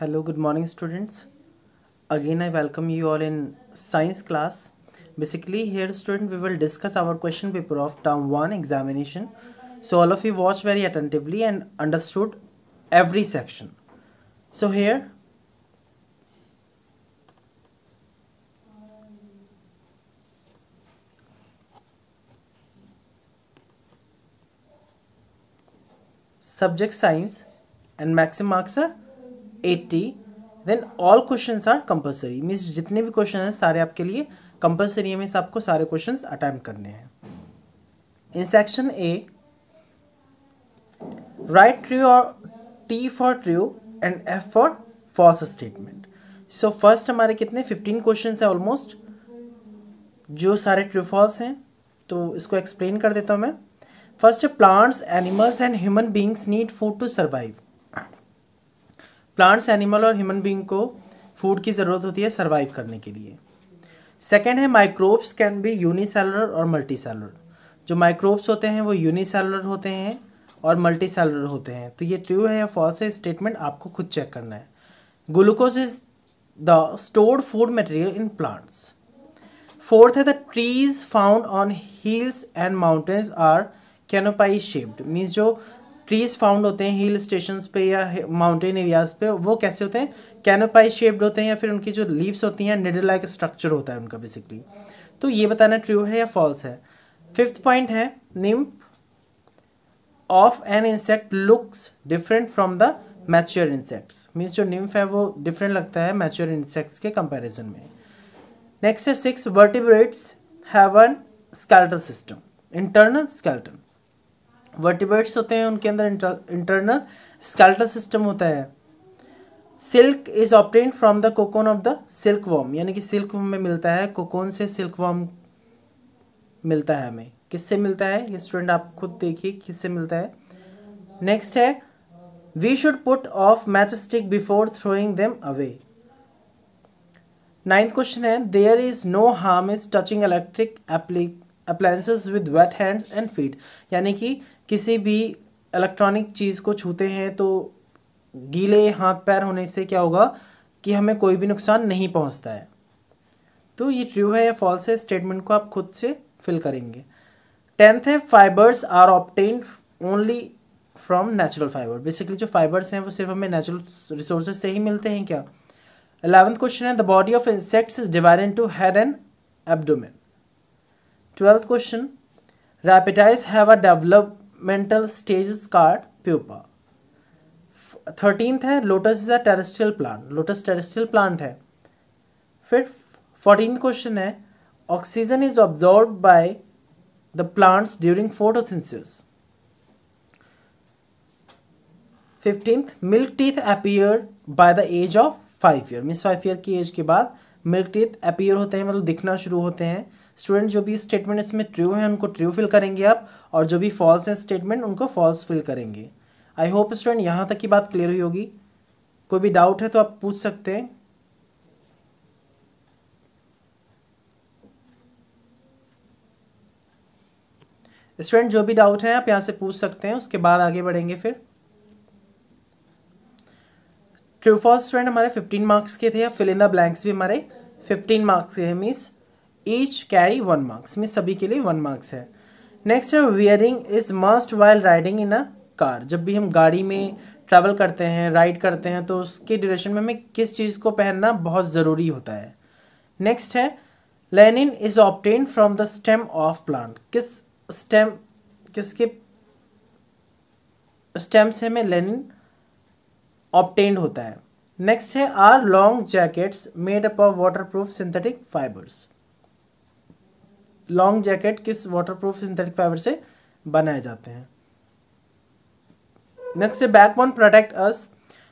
Hello, good morning, students. Again, I welcome you all in science class. Basically, here, student, we will discuss our question paper of term one examination. So, all of you watch very attentively and understood every section. So, here, subject science and maximum marks are 80 then all question are compulsory means जितने भी question हैं, सारे आपके लिए compulsory है means आपको सारे question attempt करने हैं। In section A write true और T for true and F for false statement so first हमारे कितने? फिफ्टीन क्वेश्चन है ऑलमोस्ट जो सारे ट्रू फॉल्स हैं तो इसको एक्सप्लेन कर देता हूँ मैं। First plants animals and human beings need food to survive plants, animal और ह्यूमन बींग को फ़ूड की ज़रूरत होती है सर्वाइव करने के लिए। सेकेंड है, माइक्रोब्स कैन बी यूनिसेलुलर और मल्टी सेलुलर जो माइक्रोब्स होते हैं, वो यूनिसेलुलर होते हैं और मल्टी सेलुलर होते हैं। तो ये ट्रू है या फॉल्स है स्टेटमेंट आपको खुद चेक करना है। Glucose is the stored food material in plants. Fourth है, the trees found on hills and mountains are canopy shaped. Means जो ट्रीज फाउंड होते हैं हिल स्टेशन पे या माउंटेन एरियाज़ पे, वो कैसे होते हैं? कैनोपाई शेप्ड होते हैं या फिर उनकी जो लीव्स होती हैं निडल लाइक स्ट्रक्चर होता है उनका बेसिकली तो ये बताना ट्रू है या फॉल्स है? फिफ्थ पॉइंट है nymph of an insect looks different from the mature insects means जो निम्फ है, वो डिफरेंट लगता है मैच्योर इंसेक्ट्स के कंपैरिजन में. नेक्स्ट है six vertebrates have an skeletal system internal skeleton vertebrates होते हैं उनके अंदर इंटरनल स्केलेटल सिस्टम होता है। Silk is obtain from the cocoon of the silkworm यानी कि सिल्क में मिलता है कोकोन से सिल्क वॉर्म मिलता है हमें। किससे मिलता है? ये स्टूडेंट आप खुद देखिए, किससे मिलता है? नेक्स्ट है we should put off matchstick before throwing them away ninth question है there is no harm is touching electric appliances with wet hands and feet यानी कि किसी भी इलेक्ट्रॉनिक चीज़ को छूते हैं तो गीले हाथ पैर होने से क्या होगा कि हमें कोई भी नुकसान नहीं पहुँचता है। तो ये ट्रू है या फॉल्स है स्टेटमेंट को आप खुद से फिल करेंगे। टेंथ है fibres are obtain only from natural fibre basically जो फाइबर्स हैं, वो सिर्फ़ हमें नेचुरल रिसोर्सेज से ही मिलते हैं क्या? इलेवेंथ क्वेश्चन है the body of insects is divide to head and abdomen twelfth question reptiles have a developmental stage called pupa thirteenth है lotus is a terrestrial plant lotus terrestrial plant है. फिर fourteen question है oxygen is absorb by the plants during photosynthesis fifteenth milk teeth appear by the age of five year means five year की age के बाद milk teeth appear होते हैं मतलब दिखना शुरू होते हैं। स्टूडेंट जो भी स्टेटमेंट इसमें ट्रू है, उनको ट्रू फिल करेंगे आप, और जो भी फॉल्स है स्टेटमेंट उनको फॉल्स फिल करेंगे। आई होप स्टूडेंट यहाँ तक की बात क्लियर हुई होगी। कोई भी डाउट है तो आप पूछ सकते हैं। स्टूडेंट जो भी डाउट है, आप यहाँ से पूछ सकते हैं, उसके बाद आगे बढ़ेंगे फिर। ट्रू फॉल्स स्टूडेंट हमारे 15 मार्क्स के थे, या फिल इन द ब्लैंक्स भी हमारे 15 मार्क्स के हैं means each carry one marks में सभी के लिए वन मार्क्स है। नेक्स्ट है wearing is must while riding in a car जब भी हम गाड़ी में ट्रैवल करते हैं राइड करते हैं तो उसके ड्यूरेशन में हमें किस चीज़ को पहनना बहुत ज़रूरी होता है। नेक्स्ट है linen is obtain from the stem of plant किस स्टेम किसके स्टेम से हमें लेनिन ऑप्टेन होता है। नेक्स्ट है are long jackets made up of waterproof synthetic fibres long jacket किस वाटरप्रूफ सिंथेटिक फाइबर से बनाए जाते हैं? नेक्स्ट है बैकबोन प्रोटेक्ट अस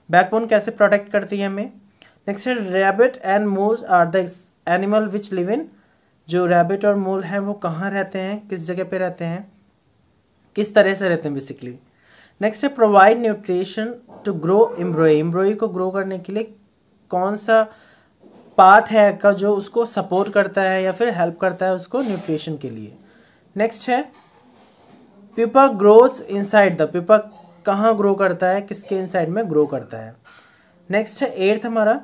बैकबोन कैसे प्रोटेक्ट करती है हमें? नेक्स्ट है rabbit and mole are the animal which live in जो रैबिट और मोल हैं, वो कहाँ रहते हैं? किस जगह पे रहते हैं? किस तरह से रहते हैं बेसिकली नेक्स्ट है provide nutrition to grow embryo embryo को ग्रो करने के लिए कौन सा पार्ट है का जो उसको सपोर्ट करता है या फिर हेल्प करता है उसको न्यूट्रिशन के लिए। नेक्स्ट है pupa grows inside the pupa कहाँ ग्रो करता है, किसके इनसाइड में ग्रो करता है। नेक्स्ट है एर्थ हमारा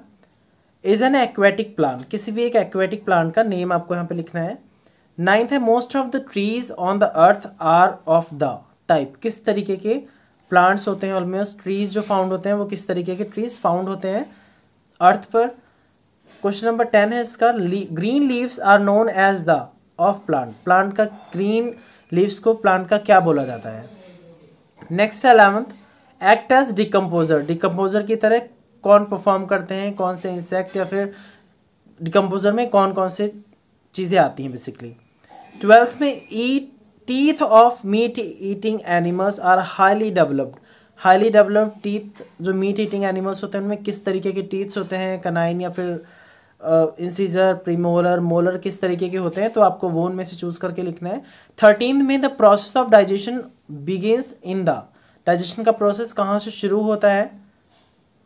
इज़ एन एक्वेटिक प्लांट किसी भी एक एक्वेटिक प्लांट का नेम आपको यहाँ पे लिखना है। नाइन्थ है most of the trees on the earth are of the type किस तरीके के प्लांट्स होते हैं ऑलमोस्ट ट्रीज जो फाउंड होते हैं, वो किस तरीके के ट्रीज फाउंड होते हैं अर्थ पर। क्वेश्चन नंबर टेन है इसका green leaves are known as the of plant plant का ग्रीन लीव्स को प्लांट का क्या बोला जाता है? नेक्स्ट है eleventh act as decomposer decomposer की तरह कौन परफॉर्म करते हैं? कौन से इंसेक्ट या फिर डिकम्पोजर में कौन कौन से चीज़ें आती हैं बेसिकली ट्वेल्थ में eat teeth of meat eating animals are highly developed highly developed teeth जो मीट ईटिंग एनिमल्स होते हैं, उनमें किस तरीके के टीथ्स होते हैं? कनाइन या फिर इंसीजर, प्रीमोलर, मोलर किस तरीके के होते हैं तो आपको वो उनमें से चूज़ करके लिखना है। थर्टीन में the process of digestion begins in the digestion का प्रोसेस कहाँ से शुरू होता है,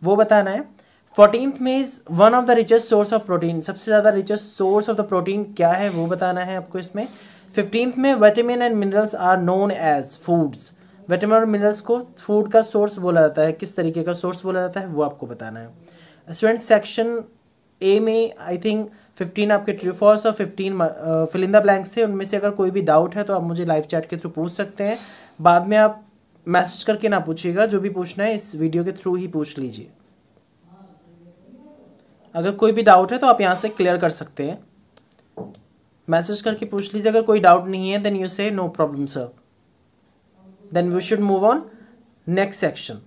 वो बताना है। फोर्टीन में is one of the richest source of protein सबसे ज़्यादा richest source of the protein क्या है, वो बताना है आपको इसमें। फिफ्टींथ में vitamin and minerals are known as foods vitamin और मिनरल्स को फ़ूड का सोर्स बोला जाता है। किस तरीके का सोर्स बोला जाता है, वो आपको बताना है। स्टूडेंट सेक्शन ए में आई थिंक फिफ्टीन आपके ट्रू फॉल्स और fifteen fill in the blanks थे। उनमें से अगर कोई भी डाउट है तो आप मुझे लाइव चैट के थ्रू पूछ सकते हैं। बाद में आप मैसेज करके ना पूछिएगा। जो भी पूछना है, इस वीडियो के थ्रू ही पूछ लीजिए। अगर कोई भी डाउट है तो आप यहाँ से क्लियर कर सकते हैं। मैसेज करके पूछ लीजिए। अगर कोई डाउट नहीं है then you say no problem sir then we should move on next section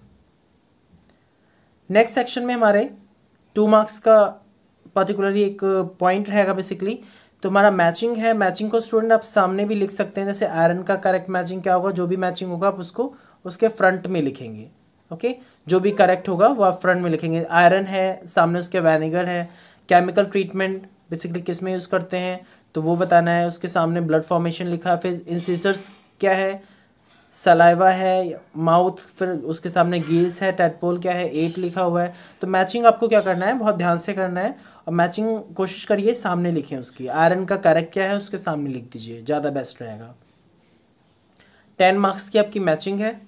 next section में हमारे टू मार्क्स का पर्टिकुलरली एक पॉइंट रहेगा बेसिकली तो हमारा मैचिंग है। मैचिंग को स्टूडेंट आप सामने भी लिख सकते हैं। जैसे आयरन का करेक्ट मैचिंग क्या होगा? जो भी मैचिंग होगा, आप उसको उसके फ्रंट में लिखेंगे। ओके जो भी करेक्ट होगा, वो आप फ्रंट में लिखेंगे। आयरन है, सामने उसके वैनिगर है। केमिकल ट्रीटमेंट बेसिकली किसमें यूज़ करते हैं? तो वो बताना है। उसके सामने ब्लड फॉर्मेशन लिखा। फिर इंसिसर्स क्या है? सलाइवा है माउथ फिर उसके सामने गिल्स है टेटपोल क्या है? एट लिखा हुआ है। तो मैचिंग आपको क्या करना है? बहुत ध्यान से करना है। और मैचिंग कोशिश करिए, सामने लिखें उसकी। आयरन का करेक्ट क्या है, उसके सामने लिख दीजिए, ज़्यादा बेस्ट रहेगा। टेन मार्क्स की आपकी मैचिंग है।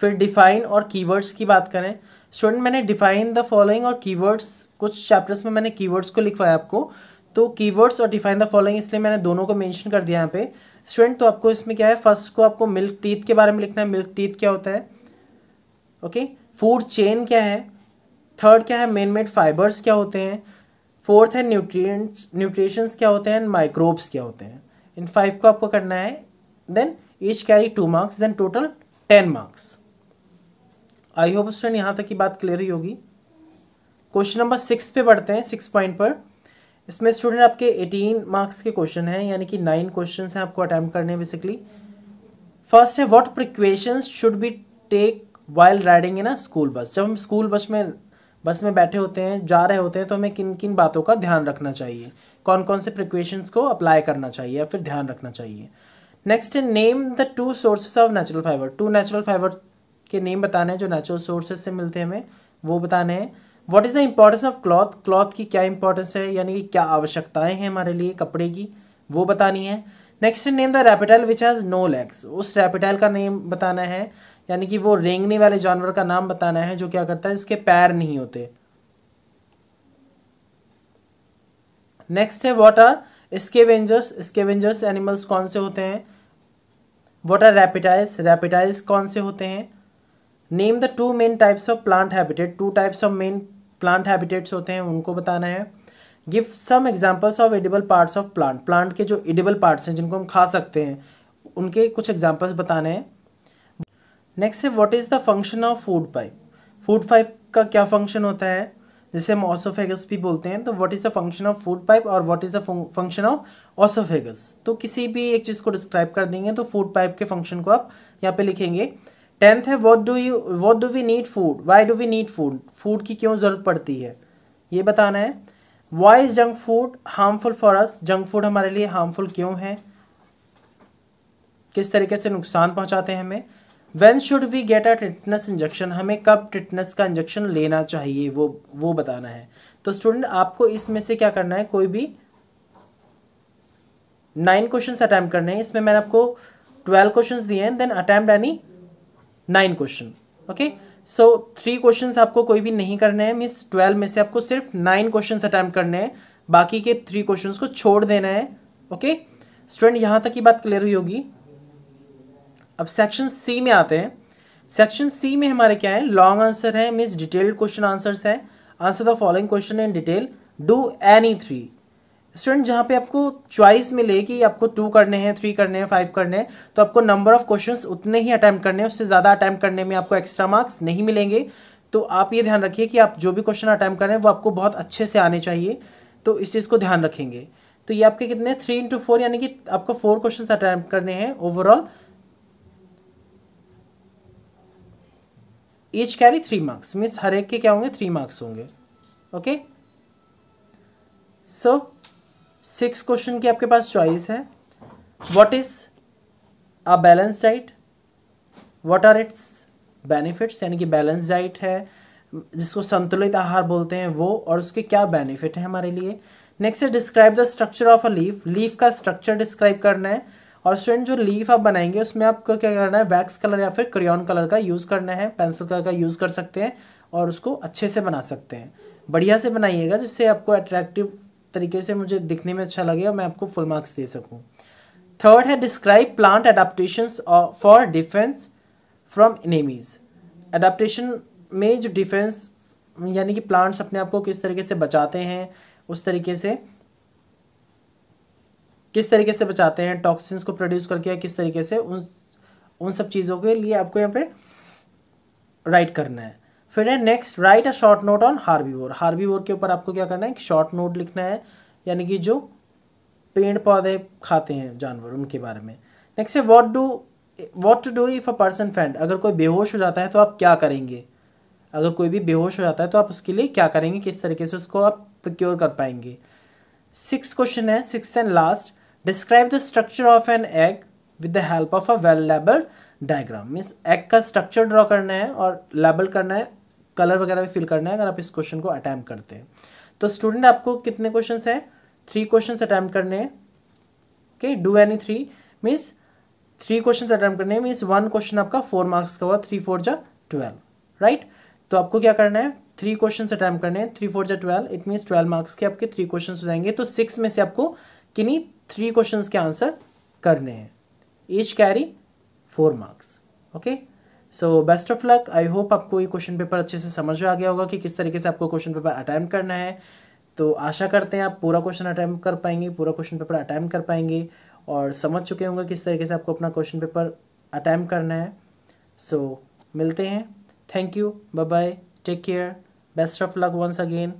फिर डिफाइन और कीवर्ड्स की बात करें। स्टूडेंट मैंने डिफाइन द फॉलोइंग और कीवर्ड्स कुछ चैप्टर्स में मैंने कीवर्ड्स को लिखवाया आपको। तो कीवर्ड्स और डिफाइन द फॉलोइंग इसलिए मैंने दोनों को मेंशन कर दिया यहाँ पे। स्टूडेंट तो आपको इसमें क्या है? फ़र्स्ट को आपको मिल्क टीथ के बारे में लिखना है। मिल्क टीथ क्या होता है? ओके फ़ूड चेन क्या है? थर्ड क्या है? मेन मेड फाइबर्स क्या होते हैं? फोर्थ है न्यूट्रिएंट्स न्यूट्रिशंस क्या होते हैं? माइक्रोब्स क्या होते हैं? इन फाइव को आपको करना है। Then each carry two marks then total ten marks I hope student यहाँ तक की बात क्लियर ही होगी। क्वेश्चन नंबर सिक्स पे पढ़ते हैं सिक्स पॉइंट पर। इसमें स्टूडेंट आपके 18 मार्क्स के क्वेश्चन हैं, यानी कि नाइन क्वेश्चन हैं आपको अटैम्प्ट करने हैं बेसिकली फ़र्स्ट है what precaution should be take while riding in a school bus जब हम स्कूल बस में बस में बैठे होते हैं, जा रहे होते हैं तो हमें किन किन बातों का ध्यान रखना चाहिए? कौन कौन से प्रिक्वेशंस को अप्लाई करना चाहिए या फिर ध्यान रखना चाहिए? नेक्स्ट है name the two sources of natural fibre two natural fibre के नेम बताने हैं, जो नेचुरल सोर्सेज से मिलते हैं हमें, वो बताने हैं। What is the importance of cloth cloth की क्या इंपॉर्टेंस है? यानी कि क्या आवश्यकताएँ हैं हमारे लिए कपड़े की? वो बतानी है। Next name the reptile which has no legs उस रेपिटाइल का नेम बताना है, यानी कि वो रेंगने वाले जानवर का नाम बताना है, जो क्या करता है, इसके पैर नहीं होते। नेक्स्ट है what are scavengers scavengers animals कौन से होते हैं? वॉट आर रेपिटाइल्स रेपिटाइल्स कौन से होते हैं? Name the two main types of plant habitat two types of main plant habitats होते हैं, उनको बताना है। Give some examples of edible parts of plant plant के जो एडिबल पार्ट्स हैं, जिनको हम खा सकते हैं, उनके कुछ एग्जाम्पल्स बताने हैं। नेक्स्ट है what is the function of food pipe food pipe का क्या फ़ंक्शन होता है? जिसे हम ऑसोफेगस भी बोलते हैं तो what is the function of food pipe और what is the function of oesophagus तो किसी भी एक चीज़ को डिस्क्राइब कर देंगे तो फ़ूड पाइप के फ़ंक्शन को आप यहाँ पे लिखेंगे। टेंथ है what do you what do we need food why do we need food food की क्यों ज़रूरत पड़ती है? ये बताना है। Why is junk food harmful for us junk food हमारे लिए हार्मफुल क्यों है? किस तरीके से नुकसान पहुंचाते हैं हमें? When should we get a tetanus injection हमें कब टिटनस का इंजेक्शन लेना चाहिए? वो वो बताना है। तो स्टूडेंट आपको इसमें से क्या करना है? कोई भी नाइन क्वेश्चन अटैम्प्ट करने हैं। इसमें मैंने आपको ट्वेल्व क्वेश्चन दिए हैं then attempt any nine question okay so three question आपको कोई भी नहीं करने हैं मीन्स ट्वेल्व में से आपको सिर्फ़ नाइन क्वेश्चन अटैम्प्ट करने हैं। बाकी के थ्री क्वेश्चन को छोड़ देना है ओके स्टूडेंट यहाँ तक की बात क्लियर हुई होगी। अब सेक्शन सी में आते हैं। सेक्शन सी में हमारे क्या है? लॉन्ग आंसर है मीन्स डिटेल्ड क्वेश्चन आंसर्स है। Answer the following question in detail do any three student, जहाँ पे आपको चॉइस मिले कि आपको टू करने हैं थ्री करने हैं फाइव करने हैं तो आपको नंबर ऑफ़ क्वेश्चंस उतने ही अटैम्प्ट करने हैं, उससे ज़्यादा अटैम्प्ट करने में आपको एक्स्ट्रा मार्क्स नहीं मिलेंगे। तो आप ये ध्यान रखिए कि आप जो भी क्वेश्चन अटैम्प्ट करें वो आपको बहुत अच्छे से आने चाहिए। तो इस चीज़ को ध्यान रखेंगे। तो ये आपके कितने थ्री इंटू फोर यानी कि आपको फोर क्वेश्चन अटैम्प्ट करने हैं overall each carry three marks means हर एक के क्या होंगे? थ्री मार्क्स होंगे। ओके सो सिक्स क्वेश्चन की आपके पास चॉइस है। What is a balance diet what are its benefits यानी कि बैलेंस डाइट है, जिसको संतुलित आहार बोलते हैं वो, और उसके क्या बेनिफिट है हमारे लिए? नेक्स्ट है describe the structure of a leaf leaf का स्ट्रक्चर डिस्क्राइब करना है। और स्टूडेंट जो लीफ आप बनाएँगे, उसमें आपको क्या करना है? वैक्स कलर या फिर क्रियॉन कलर का यूज़ करना है। पेंसिल कलर का यूज़ कर सकते हैं, और उसको अच्छे से बना सकते हैं। बढ़िया से बनाइएगा, जिससे आपको अट्रैक्टिव तरीके से मुझे दिखने में अच्छा लगे और मैं आपको फुल मार्क्स दे सकूँ। थर्ड है describe plant adaptation for defence from enemies adaptation में जो डिफेंस यानी कि प्लांट्स अपने आप को किस तरीके से बचाते हैं, उस तरीके से, किस तरीके से बचाते हैं टॉक्सिन्स को प्रोड्यूस करके या किस तरीके से, उन उन सब चीज़ों के लिए आपको यहाँ पे राइट करना है। फिर है next write a short note on herbivore herbivore के ऊपर आपको क्या करना है? शॉर्ट नोट लिखना है, यानी कि जो पेड़ पौधे खाते हैं, जानवर, उनके बारे में। नेक्स्ट है what do what to do if a person friend अगर कोई बेहोश हो जाता है तो आप क्या करेंगे? अगर कोई भी बेहोश हो जाता है तो आप उसके लिए क्या करेंगे? किस तरीके से उसको आप प्रिक्योर कर पाएँगे? सिक्स क्वेश्चन है six and last describe the structure of an egg with the help of a well label diagram means egg का स्ट्रक्चर ड्रॉ करना है और लेबल करना है कलर वगैरह भी फिल करना है अगर आप इस क्वेश्चन को अटैम्प्ट करते हैं। तो स्टूडेंट आपको कितने क्वेश्चन है? थ्री क्वेश्चन अटैम्प्ट करने हैं। Okay do any three means three question attempt करने मीन्स वन क्वेश्चन आपका फोर मार्क्स का हुआ थ्री फोर जा ट्वेल्व राइट तो आपको क्या करना है? थ्री क्वेश्चन अटैम्प्ट करने हैं थ्री फोर जा twelve it means twelve marks के आपके थ्री क्वेश्चन हो जाएँगे। तो सिक्स में से आपको किन्हीं थ्री क्वेश्चन के आंसर करने हैं। Each carry four marks okay so best of luck I hope आपको ये क्वेश्चन पेपर अच्छे से समझ में आ गया होगा कि किस तरीके से आपको क्वेश्चन पेपर अटैम्प्ट करना है। तो आशा करते हैं आप पूरा क्वेश्चन अटैम्प्ट कर पाएँगे पूरा क्वेश्चन पेपर अटैम्प्ट कर पाएँगे और समझ चुके होंगे किस तरीके से आपको अपना क्वेश्चन पेपर अटैम्प्ट करना है। सो so, मिलते हैं। Thank you bye bye take care best of luck once again